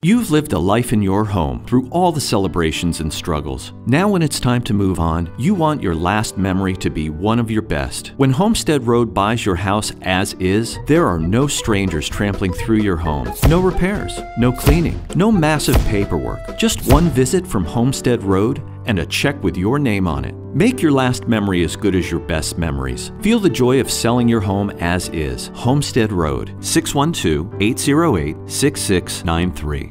You've lived a life in your home through all the celebrations and struggles. Now, when it's time to move on, you want your last memory to be one of your best. When Homestead Road buys your house as is, there are no strangers trampling through your home. No repairs, no cleaning, no massive paperwork. Just one visit from Homestead Road and a check with your name on it. Make your last memory as good as your best memories. Feel the joy of selling your home as is. Homestead Road, 612 808 6693.